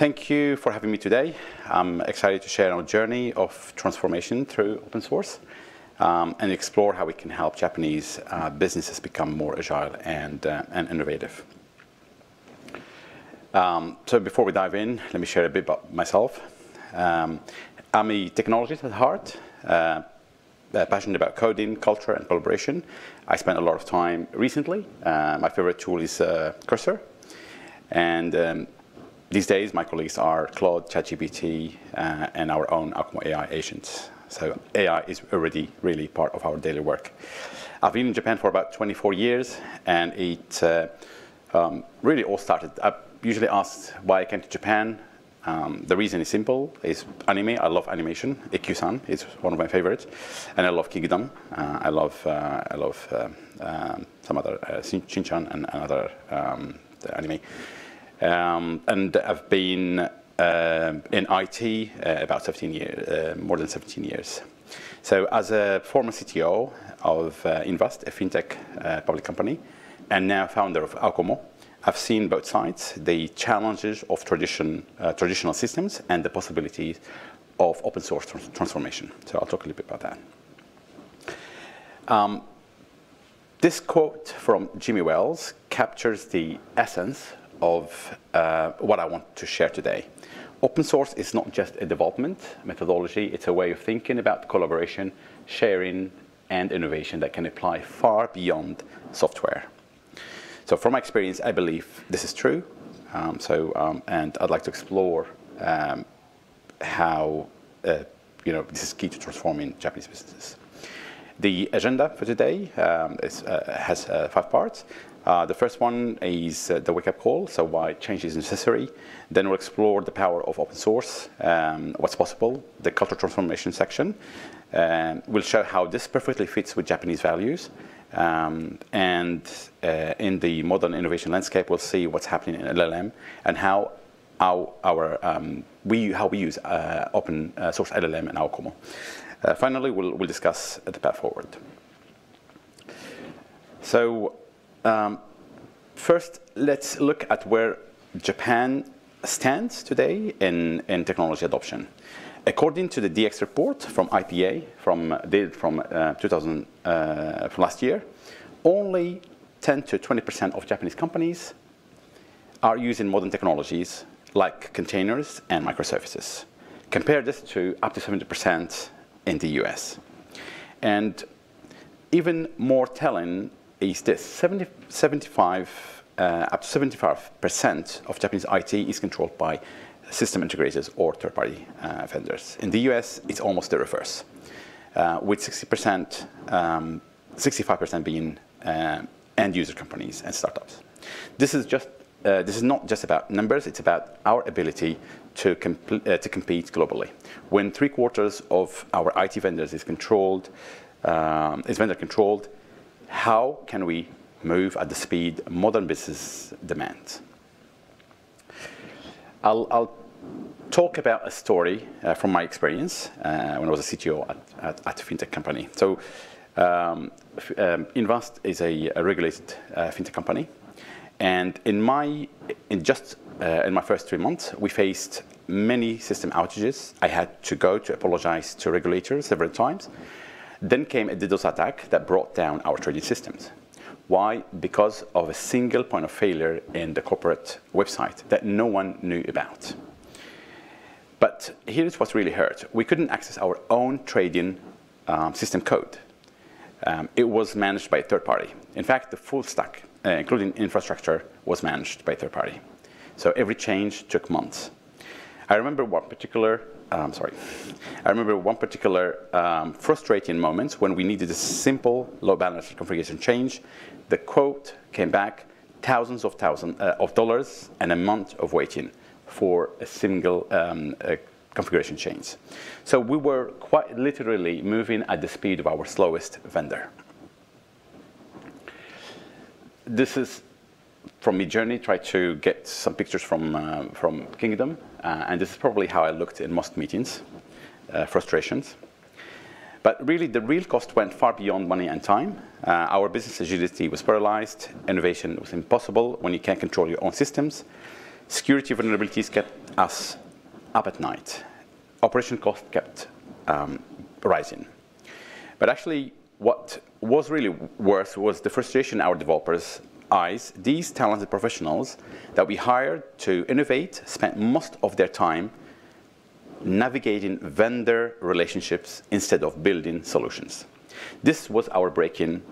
thank you for having me today. I'm excited to share our journey of transformation through open source um, and explore how we can help Japanese uh, businesses become more agile and, uh, and innovative. Um, so before we dive in, let me share a bit about myself. Um, I'm a technologist at heart, uh, uh, passionate about coding, culture, and collaboration. I spent a lot of time recently. Uh, my favorite tool is uh, Cursor. And um, these days, my colleagues are Claude, ChatGPT, uh, and our own Aokumo AI agents. So AI is already really part of our daily work. I've been in Japan for about 24 years, and it uh, um, really all started. I usually asked why I came to Japan. Um, the reason is simple: is anime. I love animation. Ikkyu-san is one of my favorites, and I love Kingdom. Uh, I love uh, I love um, um some other uh, Shin-chan and another um, anime. Um, and I've been uh, in IT uh, about 17 years, uh, more than 17 years. So as a former CTO of uh, Invast, a fintech public company, and now founder of Aokumo, I've seen both sides, the challenges of tradition, traditional systems and the possibilities of open source trans transformation. So I'll talk a little bit about that. Um, this quote from Jimmy Wales captures the essence of uh, what I want to share today. Open source is not just a development methodology, it's a way of thinking about collaboration, sharing, and innovation that can apply far beyond software. So from my experience, I believe this is true. Um, so, um, and I'd like to explore um, how uh, you know, this is key to transforming Japanese businesses. The agenda for today um, is, uh, has uh, five parts. Uh, the first one is uh, the wake-up call, so why change is necessary. Then we'll explore the power of open source, um, what's possible, the cultural transformation section. Um, we'll show how this perfectly fits with Japanese values. Um, and uh, in the modern innovation landscape, we'll see what's happening in LLM and how our, our um, we, how we use uh, open source LLM in our Aokumo. Uh, finally, we'll, we'll discuss the path forward. So um, first, let's look at where Japan stands today in, in technology adoption. According to the DX report from IPA from, dated from uh, 2000 uh, from last year, only 10 to 20% of Japanese companies are using modern technologies like containers and microservices. Compare this to up to 70% in the US. And even more telling is this 70, 75, uh, up to 75% of Japanese IT is controlled by system integrators or third-party uh, vendors. In the US, it's almost the reverse, uh, with 60%, um, 65% being uh, end-user companies and startups. This is just uh, this is not just about numbers, it's about our ability to, comp uh, to compete globally. When three quarters of our IT vendors is controlled, um, is vendor controlled, how can we move at the speed modern business demands? I'll, I'll talk about a story uh, from my experience uh, when I was a CTO at, at, at a fintech company. So um, um, Invast is a, a regulated uh, fintech company. And in my, in just uh, in my first three months, we faced many system outages. I had to go to apologize to regulators several times. Then came a DDoS attack that brought down our trading systems. Why? Because of a single point of failure in the corporate website that no one knew about. But here's what really hurt. We couldn't access our own trading um, system code. Um, it was managed by a third party. In fact, the full stack, uh, including infrastructure, was managed by a third party. So every change took months. I remember one particular um, sorry, I remember one particular um, frustrating moment when we needed a simple load balancer configuration change. The quote came back thousands of thousands uh, of dollars and a month of waiting for a single um, a configuration change. So we were quite literally moving at the speed of our slowest vendor. This is from Midjourney, try to get some pictures from, uh, from Kingdom. Uh, and this is probably how I looked in most meetings, uh, frustrations. But really, the real cost went far beyond money and time. Uh, our business agility was paralyzed. Innovation was impossible when you can't control your own systems. Security vulnerabilities kept us up at night. Operation cost kept um, rising. But actually, what was really worse was the frustration our developers' eyes. These talented professionals that we hired to innovate spent most of their time navigating vendor relationships instead of building solutions. This was our break-in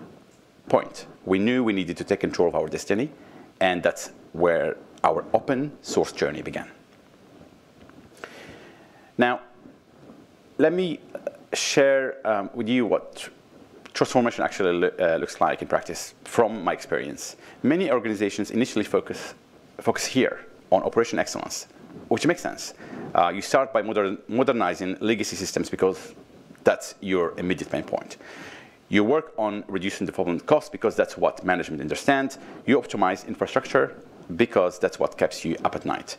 point. We knew we needed to take control of our destiny, and that's where our open source journey began. Now, let me share um, with you what transformation actually lo uh, looks like in practice from my experience. Many organizations initially focus, focus here on operation excellence, which makes sense. Uh, you start by modern, modernizing legacy systems because that's your immediate pain point. You work on reducing development costs because that's what management understands. You optimize infrastructure because that's what keeps you up at night.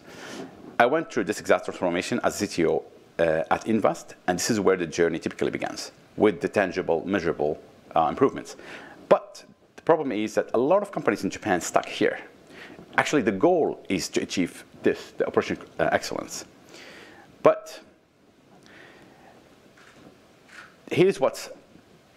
I went through this exact transformation as CTO uh, at Invast, and this is where the journey typically begins, with the tangible, measurable uh, improvements. But the problem is that a lot of companies in Japan stuck here. Actually, the goal is to achieve this, the operation uh, excellence. But here's what's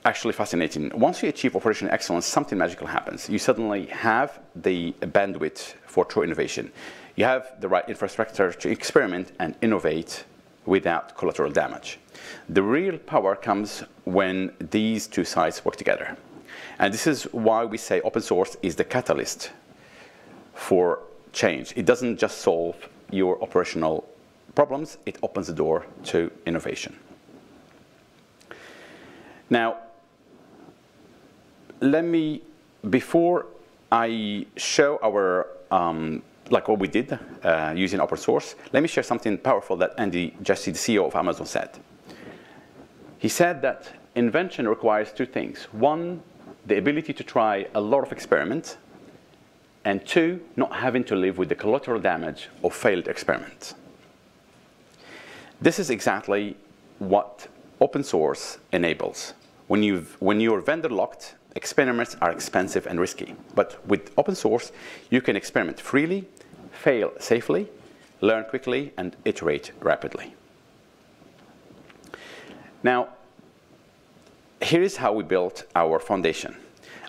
actually fascinating. Once you achieve operational excellence, something magical happens. You suddenly have the bandwidth for true innovation. You have the right infrastructure to experiment and innovate without collateral damage. The real power comes when these two sides work together. And this is why we say open source is the catalyst for change. It doesn't just solve your operational problems, it opens the door to innovation. Now, let me, before I show our, um, like what we did uh, using open source, let me share something powerful that Andy Jassy, the CEO of Amazon, said. He said that invention requires two things. One, the ability to try a lot of experiments, and two, not having to live with the collateral damage of failed experiments. This is exactly what open source enables. When, you've, when you're vendor locked, experiments are expensive and risky. But with open source, you can experiment freely, fail safely, learn quickly, and iterate rapidly. Now, here is how we built our foundation.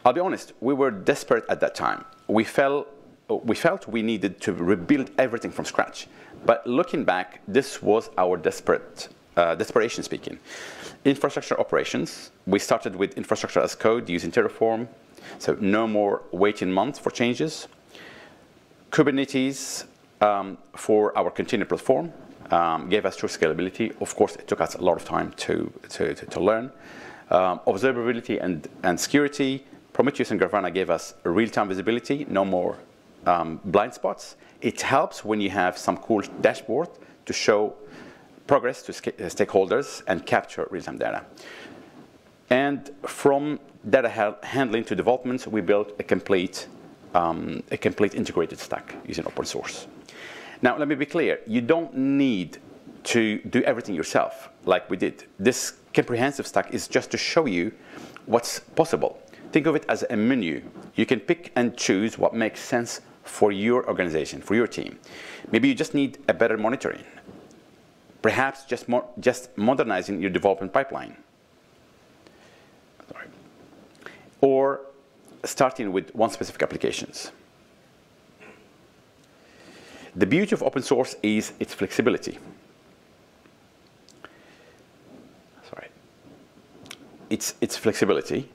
I'll be honest, we were desperate at that time. We, felt we felt we needed to rebuild everything from scratch. But looking back, this was our desperate, uh, desperation speaking. Infrastructure operations, we started with infrastructure as code using Terraform, so no more waiting months for changes. Kubernetes um, for our container platform um, gave us true scalability. Of course, it took us a lot of time to, to, to, to learn. Um, observability and, and security, Prometheus and Grafana gave us real-time visibility, no more um, blind spots. It helps when you have some cool dashboard to show progress to uh, stakeholders and capture real-time data. And from data ha handling to development, we built a complete, um, a complete integrated stack using open source. Now, let me be clear. You don't need to do everything yourself like we did. This comprehensive stack is just to show you what's possible. Think of it as a menu. You can pick and choose what makes sense for your organization, for your team. Maybe you just need a better monitoring. Perhaps just, more, just modernizing your development pipeline. Sorry. Or starting with one specific applications. The beauty of open source is its flexibility. Sorry. It's, its flexibility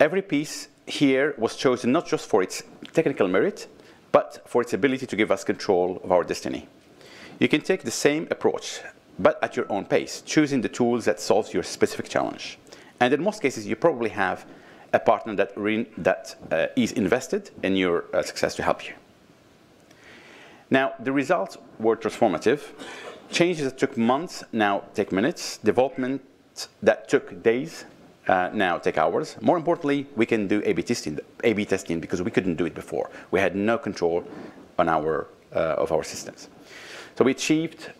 every piece here was chosen not just for its technical merit, but for its ability to give us control of our destiny. You can take the same approach, but at your own pace, choosing the tools that solves your specific challenge. And in most cases, you probably have a partner that, that uh, is invested in your uh, success to help you. Now, the results were transformative. Changes that took months now take minutes. Development that took days uh, now take hours. More importantly, we can do A-B testing, A-B testing because we couldn't do it before. We had no control on our, uh, of our systems. So we achieved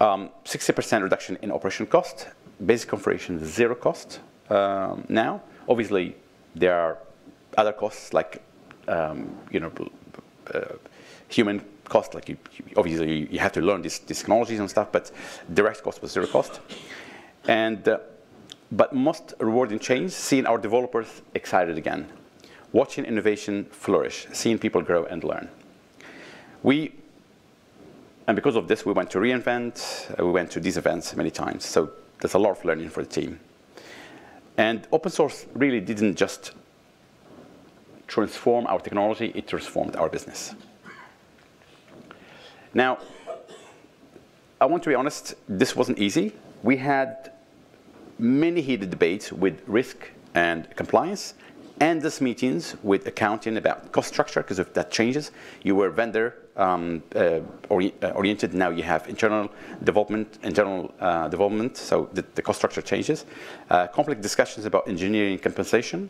60% um, reduction in operation cost, basic configuration zero cost um, now. Obviously, there are other costs like um, you know, uh, human cost. Like you, obviously you, you have to learn these, these, technologies and stuff, but direct cost was zero cost. And uh, but most rewarding change, seeing our developers excited again, watching innovation flourish, seeing people grow and learn. We and because of this, we went to reInvent, uh, we went to these events many times. So there's a lot of learning for the team. And open source really didn't just transform our technology, it transformed our business. Now, I want to be honest, this wasn't easy. We had many heated debates with risk and compliance, endless meetings with accounting about cost structure, because if that changes, you were vendor um, uh, ori uh, oriented, now you have internal development, internal uh, development, so the, the, cost structure changes. Uh, complex discussions about engineering compensation,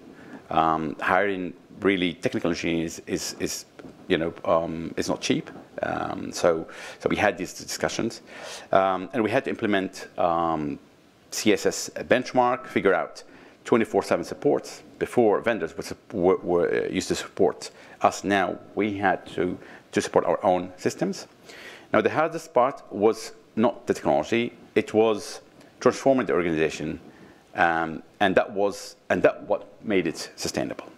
um, hiring really technical engineers is, is you know, um, is not cheap. Um, so, so we had these discussions, um, and we had to implement um, CIS benchmark, figure out 24/7 support. Before vendors were, were, uh, used to support us. Now we had to to support our own systems. Now the hardest part was not the technology; it was transforming the organization, um, and that was and that what made it sustainable.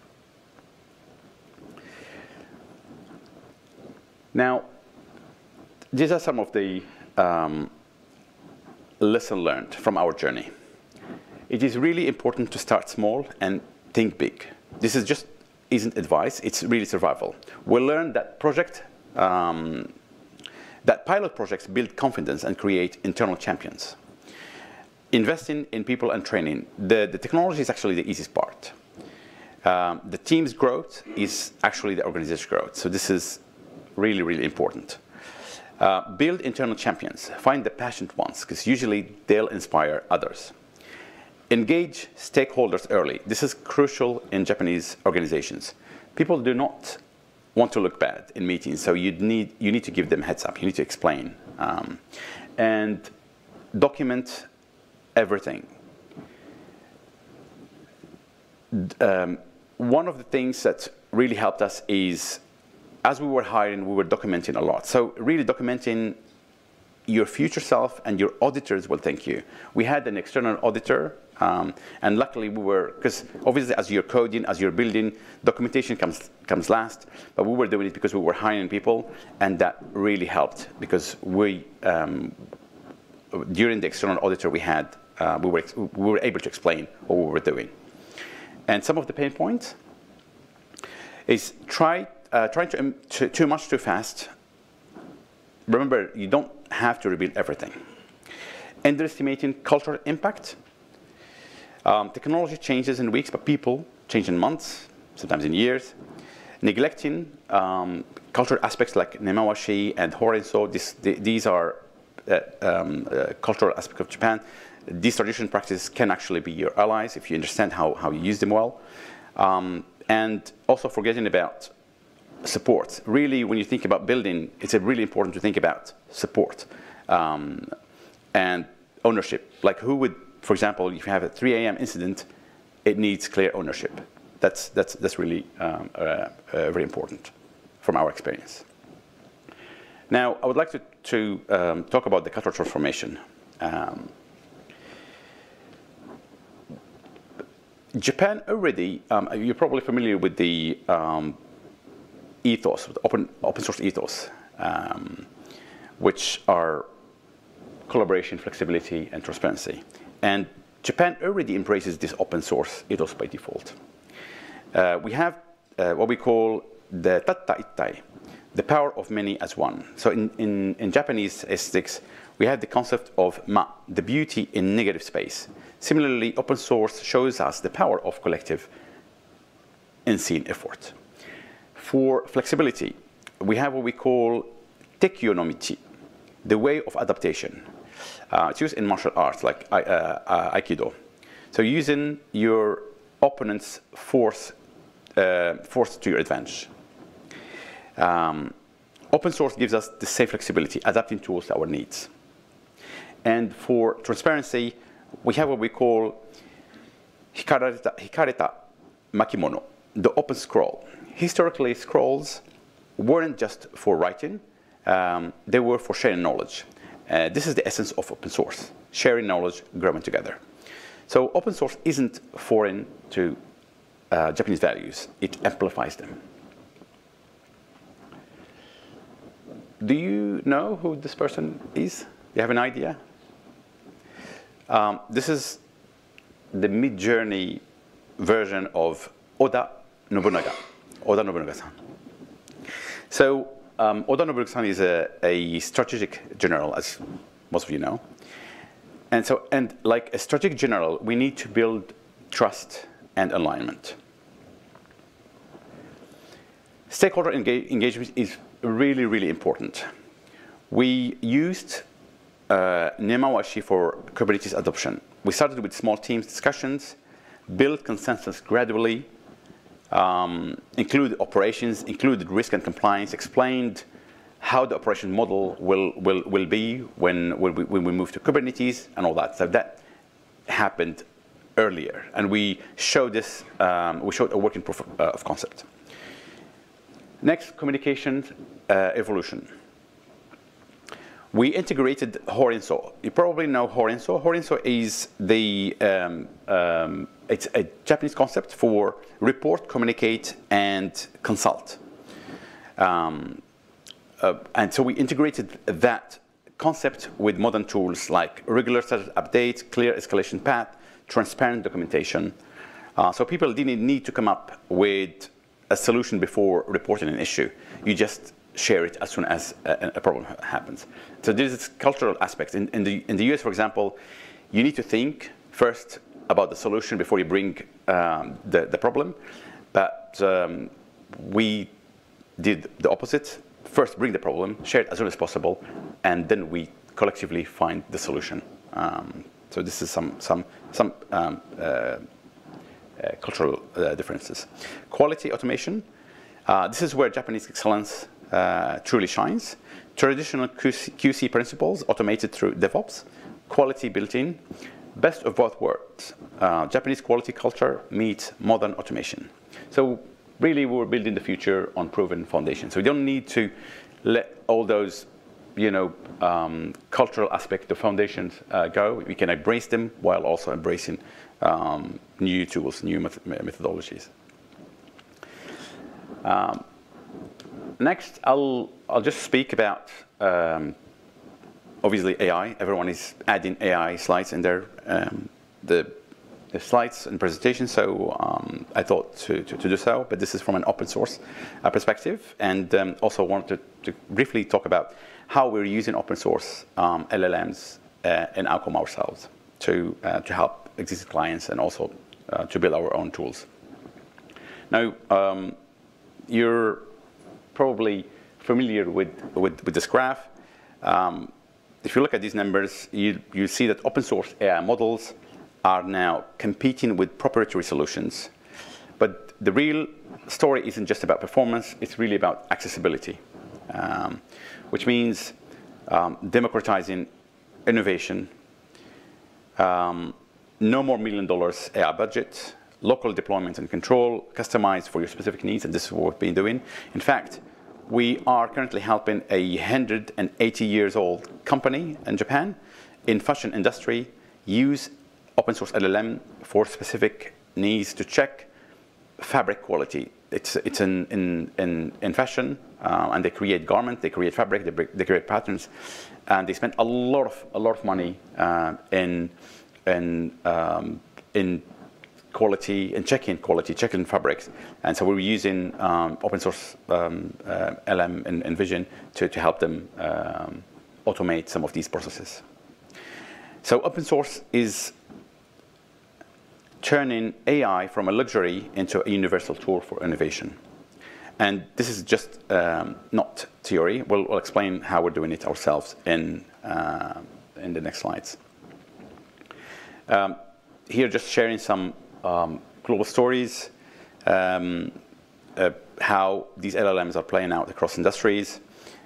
Now, these are some of the um, lessons learned from our journey. It is really important to start small and think big. This is just isn't advice, it's really survival. We learned that project, um, that pilot projects build confidence and create internal champions. Investing in people and training, the, the technology is actually the easiest part. Um, the team's growth is actually the organization's growth. So this is really, really important. Uh, build internal champions. Find the passionate ones, because usually they'll inspire others. Engage stakeholders early. This is crucial in Japanese organizations. People do not want to look bad in meetings, so you need, you need to give them heads up. You need to explain. Um, and document everything. Um, one of the things that really helped us is as we were hiring, we were documenting a lot. So really documenting your future self and your auditors will thank you. We had an external auditor, um, and luckily we were, because obviously as you're coding, as you're building, documentation comes, comes last, but we were doing it because we were hiring people, and that really helped because we, um, during the external auditor we had, uh, we, were, we were able to explain what we were doing. And some of the pain points is try uh, trying to, um, to, too much too fast, remember, you don't have to rebuild everything. Underestimating cultural impact. Um, technology changes in weeks, but people change in months, sometimes in years. Neglecting um, cultural aspects like nemawashi and horenso, this, the, these are uh, um, uh, cultural aspects of Japan. These tradition practices can actually be your allies if you understand how, how you use them well. Um, and also forgetting about support. Really, when you think about building, it's really important to think about support um, and ownership. Like who would, for example, if you have a 3 a.m. incident, it needs clear ownership. That's, that's, that's really um, uh, uh, very important from our experience. Now, I would like to, to um, talk about the cultural transformation. Um, Japan already, um, you're probably familiar with the ethos, open, open source ethos, um, which are collaboration, flexibility, and transparency. And Japan already embraces this open source ethos by default. Uh, we have uh, what we call the tatta ittai, the power of many as one. So in, in, in Japanese aesthetics, we have the concept of ma, the beauty in negative space. Similarly, open source shows us the power of collective unseen effort. For flexibility, we have what we call tekyonomichi, the way of adaptation. Uh, it's used in martial arts like uh, uh, Aikido. So using your opponent's force, uh, force to your advantage. Um, open source gives us the same flexibility, adapting tools to our needs. And for transparency, we have what we call hikareta, hikareta makimono, the open scroll historically, scrolls weren't just for writing. um, they were for sharing knowledge. Uh, this is the essence of open source, sharing knowledge, growing together. So open source isn't foreign to uh, Japanese values. It amplifies them. Do you know who this person is? Do you have an idea? Um, this is the Midjourney version of Oda Nobunaga, Oda Nobunaga-san. So um, Oda Nobunaga-san is a, a strategic general, as most of you know. And so, and like a strategic general, we need to build trust and alignment. Stakeholder engage engagement is really, really important. We used uh, Nemawashi for Kubernetes adoption. We started with small teams discussions, built consensus gradually, um, included operations, included risk and compliance, explained how the operation model will, will, will be when, when, we, when we move to Kubernetes and all that. So that happened earlier. And we showed this, um, we showed a working proof of, uh, of concept. Next, communication uh, evolution. We integrated Horenso. You probably know Horenso. Horenso is the um, um, it's a Japanese concept for report, communicate, and consult. Um, uh, and so we integrated that concept with modern tools like regular status updates, clear escalation path, transparent documentation. Uh, so people didn't need to come up with a solution before reporting an issue. You just share it as soon as a, a problem happens. So this cultural aspect. In, in, the, in the US, for example, you need to think first about the solution before you bring um, the, the problem. But um, we did the opposite. First, bring the problem, share it as soon as possible, and then we collectively find the solution. Um, so this is some, some, some um, uh, uh, cultural uh, differences. Quality automation. Uh, this is where Japanese excellence uh, truly shines. Traditional QC, QC, principles automated through DevOps, quality built in, best of both worlds. Uh, Japanese quality culture meets modern automation. So really we're building the future on proven foundation. So we don't need to let all those you know, um, cultural aspect of foundations uh, go. We can embrace them while also embracing um, new tools, new methodologies. Um, next, I'll, I'll just speak about, um, obviously, AI. Everyone is adding AI slides in their um, the, the, slides and presentations, so um, I thought to, to, to, do so, but this is from an open source uh, perspective, and um, also wanted to, to, briefly talk about how we're using open source um, LLMs uh, in Aokumo ourselves to, uh, to help existing clients and also uh, to build our own tools. Now, um, you're probably familiar with, with, with this graph. Um, if you look at these numbers, you, you see that open source AI models are now competing with proprietary solutions. But the real story isn't just about performance, it's really about accessibility, um, which means um, democratizing innovation, um, no more million dollars AI budget, local deployment and control, customized for your specific needs, and this is what we've been doing. In fact, we are currently helping a 180 years old company in Japan in fashion industry use open source LLM for specific needs to check fabric quality. It's, it's in, in, in, in fashion, uh, and they create garment, they create fabric, they, they, create patterns, and they spend a lot of, a lot of money uh, in, in, um, in quality and checking quality, checking fabrics. And so we're using um, open source um, uh, LM and, and, Vision to, to help them um, automate some of these processes. So open source is turning AI from a luxury into a universal tool for innovation. And this is just um, not theory. We'll, we'll, explain how we're doing it ourselves in, uh, in the next slides. Um, here, just sharing some um, global stories, um, uh, how these LLMs are playing out across industries.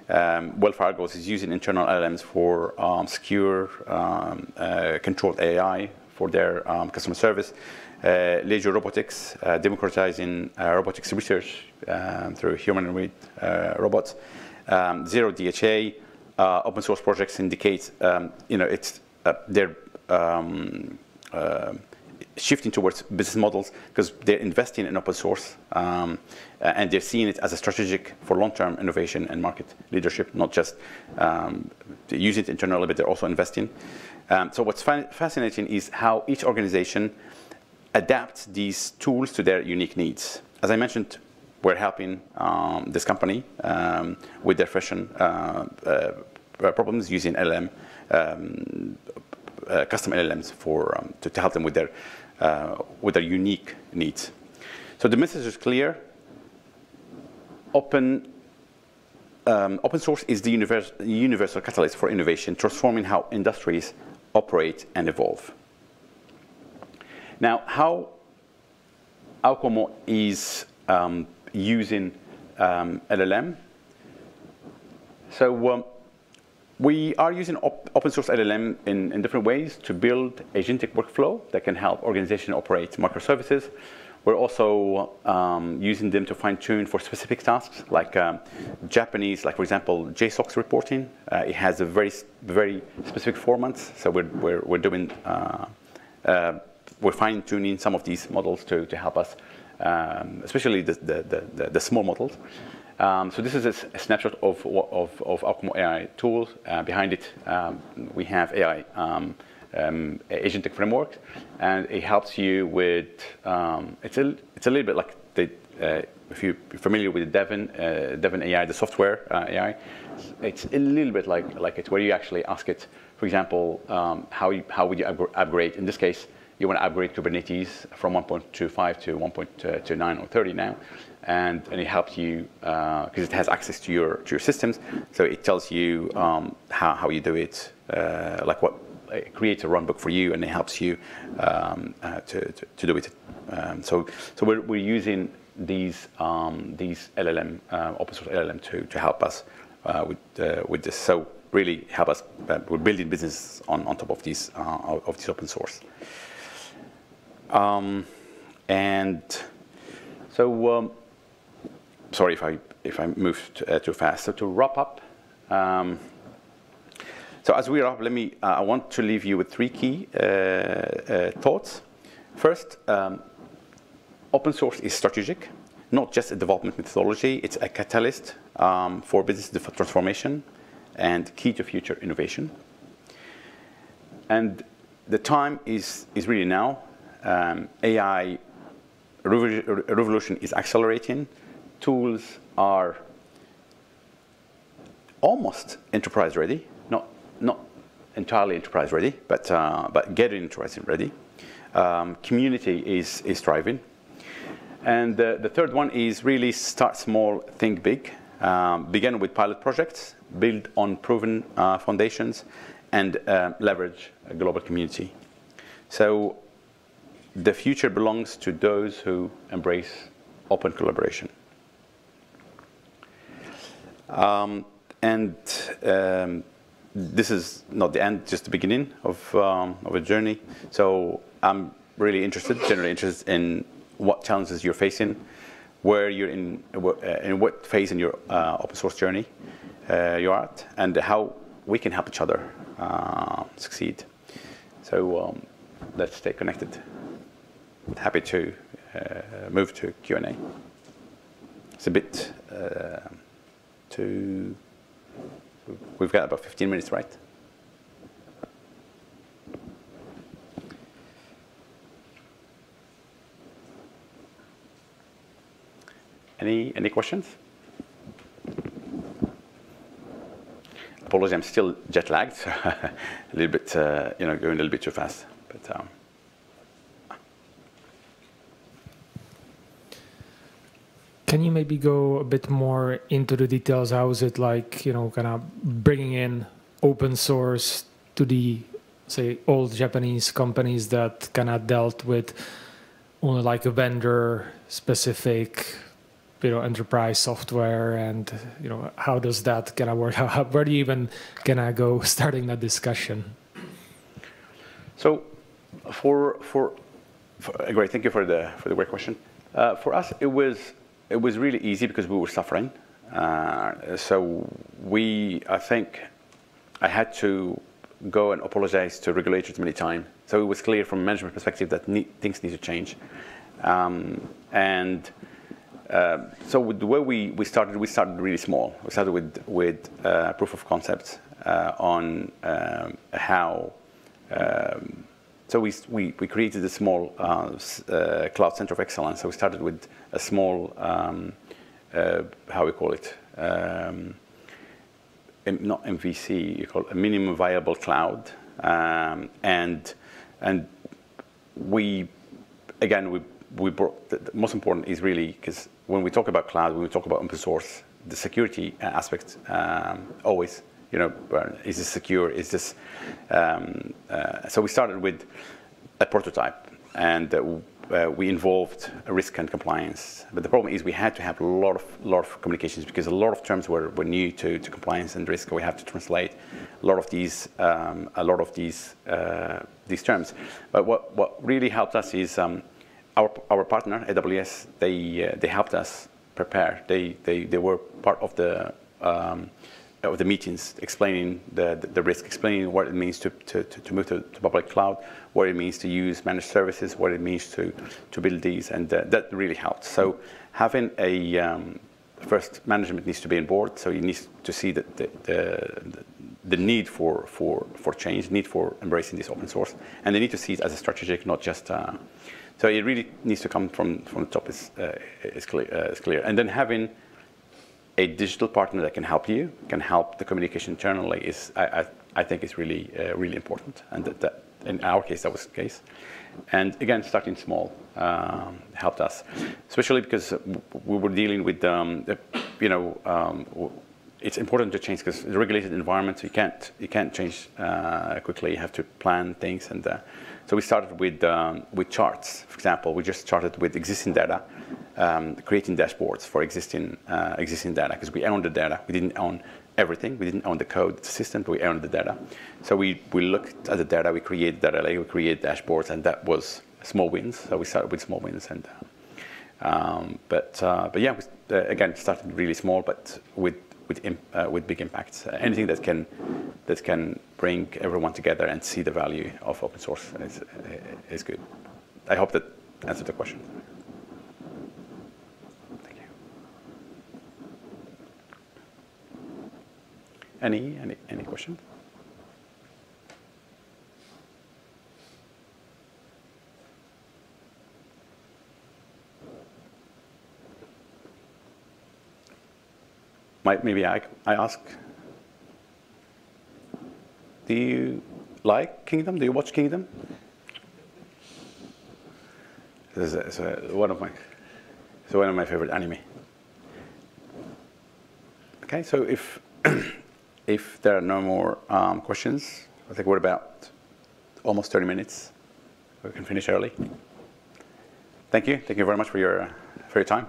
Um, Wells Fargo is using internal LLMs for um, secure, um, uh, controlled AI for their um, customer service. Uh, Leisure Robotics, uh, democratizing uh, robotics research through humanoid uh, robots. zero DHA, uh, open source projects indicate, you know, it's, they're um, uh, shifting towards business models because they're investing in open source um, and they're seeing it as a strategic for long-term innovation and market leadership, not just um, use it internally, but they're also investing. Um, so what's fascinating is how each organization adapts these tools to their unique needs. As I mentioned, we're helping um, this company um, with their fashion uh, uh, problems using LM um, uh, custom LLMs for, um, to, to, help them with their, uh, with their unique needs. So the message is clear. Open um, open source is the universal, universal catalyst for innovation, transforming how industries operate and evolve. Now, how Aokumo is um, using um, LLM. So um, we are using op open source LLM in, in, different ways to build agentic workflow that can help organizations operate microservices. We're also um, using them to fine tune for specific tasks, like um, Japanese, like for example, JSOX reporting. Uh, it has a very, very specific formats. So we're, we're, we're doing, uh, uh, we're fine tuning some of these models to, to help us, um, especially the, the, the, the, small models. Um, so this is a, a snapshot of, of, of Aokumo AI tools. Uh, behind it, um, we have AI um, um, agentic framework, and it helps you with. Um, it's a it's a little bit like the uh, if you're familiar with Devin uh, Devin AI, the software uh, AI, it's a little bit like like it where you actually ask it, for example, um, how you, how would you upgrade? In this case, you want to upgrade Kubernetes from 1.25 to 1.29 or 30 now, and, and it helps you because uh, it has access to your to your systems, so it tells you um, how how you do it, uh, like what it creates a runbook for you and it helps you um, uh, to, to, to, do it. Um, so so we're, we're using these um, these LLM uh, open source LLM to, to help us uh, with uh, with this. So really help us. Uh, we're building business on, on top of these uh, of this open source. Um, and so um, sorry if I if I moved too fast. So to wrap up. Um, so as we wrap, let me, uh, I want to leave you with three key uh, uh, thoughts. First, um, open source is strategic, not just a development methodology. It's a catalyst um, for business transformation and key to future innovation. And the time is, is really now. Um, AI revolution is accelerating. Tools are almost enterprise ready not entirely enterprise ready, but, uh, but getting enterprise ready. Um, community is, is thriving. And the, the third one is really start small, think big. Um, begin with pilot projects, build on proven uh, foundations, and uh, leverage a global community. So the future belongs to those who embrace open collaboration. Um, and um, this is not the end, just the beginning of, um, of a journey. So I'm really interested, generally interested in what challenges you're facing, where you're in, uh, in what phase in your uh, open source journey uh, you're at, and how we can help each other uh, succeed. So um, let's stay connected. Happy to uh, move to Q&A. It's a bit too We've got about 15 minutes, right? Any, any questions? Apologies, I'm still jet lagged, a little bit, uh, you know, going a little bit too fast. But um, Can you maybe go a bit more into the details? How is it like, you know, kind of bringing in open source to the, say, old Japanese companies that kind of dealt with only like a vendor specific, you know, enterprise software and, you know, how does that kind of work? How, where do you even kind of go starting that discussion? So for, for, for great, thank you for the, for the great question. Uh, for us, it was it was really easy because we were suffering. Uh, so we, I think, I had to go and apologize to regulators many times. So it was clear from management perspective that things need to change. Um, and uh, so the way we, we started, we started really small. We started with, with uh, proof of concept uh, on um, how. Um, so we, we, we, created a small uh, uh, cloud center of excellence. So we started with a small, um, uh, how we call it, um, not MVC, you call it a minimum viable cloud. Um, and, and we, again, we, we brought, the, the most important is really, because when we talk about cloud, when we talk about open source, the security aspect um, always, you know, is this secure? Is this? Um, uh, so we started with a prototype, and uh, uh, we involved risk and compliance. But the problem is we had to have a lot of lot of communications because a lot of terms were, were new to, to compliance and risk. We have to translate a lot of these um, a lot of these uh, these terms. But what what really helped us is um, our our partner AWS. They uh, they helped us prepare. They they they were part of the um, of the meetings, explaining the, the, the, risk, explaining what it means to, to, to move to, to, public cloud, what it means to use managed services, what it means to, to build these, and uh, that really helped. So having a um, first management needs to be on board, so you need to see that the, the, the, need for, for, for change, need for embracing this open source, and they need to see it as a strategic, not just. Uh, so it really needs to come from, from the top is, uh, is, clear, uh, is clear. And then having a digital partner that can help you, can help the communication internally is, I, I, I think is really, uh, really important. And that, that, in our case, that was the case. And again, starting small um, helped us, especially because we were dealing with, um, you know, um, it's important to change because the regulated environment, so you can't, you can't change uh, quickly. You have to plan things. And uh, so we started with, um, with charts. For example, we just started with existing data um, creating dashboards for existing, uh, existing data because we owned the data. We didn't own everything. We didn't own the code the system, but we owned the data. So we, we looked at the data, we created data lake, we created dashboards, and that was small wins. So we started with small wins. and um, But, uh, but yeah, we, uh, again, started really small, but with, with, uh, with big impacts. Uh, anything that can, that can bring everyone together and see the value of open source is, is good. I hope that answered the question. Thank you. Any, any, any question? Might, maybe I, I ask, do you like Kingdom? Do you watch Kingdom? It's, it's one of my, it's one of my favorite anime. Okay, so if if there are no more um, questions, I think we're about almost 30 minutes. We can finish early. Thank you. Thank you very much for your, for your time.